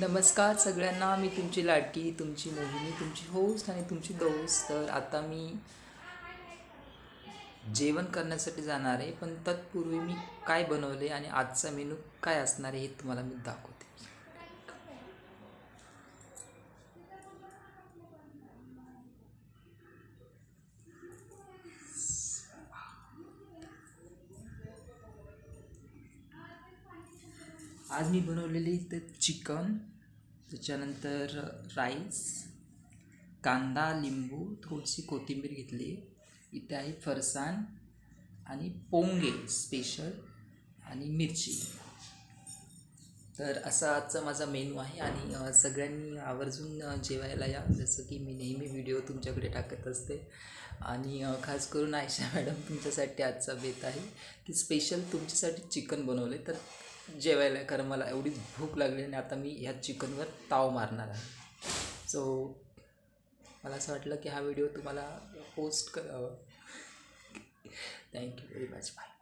नमस्कार सगळ्यांना मी तुमची लाडकी तुमची मोहिनी तुमची होस्ट आणि तुमची दोस्त. तर आता मी जेवण करण्यासाठी जाणार आहे पण तत्पूर्वी मी काय बनवले आणि आजचा मेनू काय असणार आहे हे तुम्हाला मी दाखवते. आज मी बनवलेली इथं चिकन त्याच्यानंतर राईस कांदा लिंबू थोडीशी कोथिंबीर घेतली. इथे आहे फरसाण आणि पोंगे स्पेशल आणि मिरची. तर असा आजचा माझा मेनू आहे आणि सगळ्यांनी आवर्जून जेवायला या. जसं की मी नेहमी व्हिडिओ तुमच्याकडे टाकत असते. आणि खास करून आयशा मॅडम तुमच्यासाठी आजचा बेत आहे की स्पेशल तुमच्यासाठी चिकन बनवले तर जेवायला कारण मला एवढी भूक लागली आणि आता मी ह्या चिकनवर ताव मारणार आहे. सो मला असं वाटलं की हा व्हिडिओ तुम्हाला पोस्ट करावा थँक्यू व्हेरी मच बाय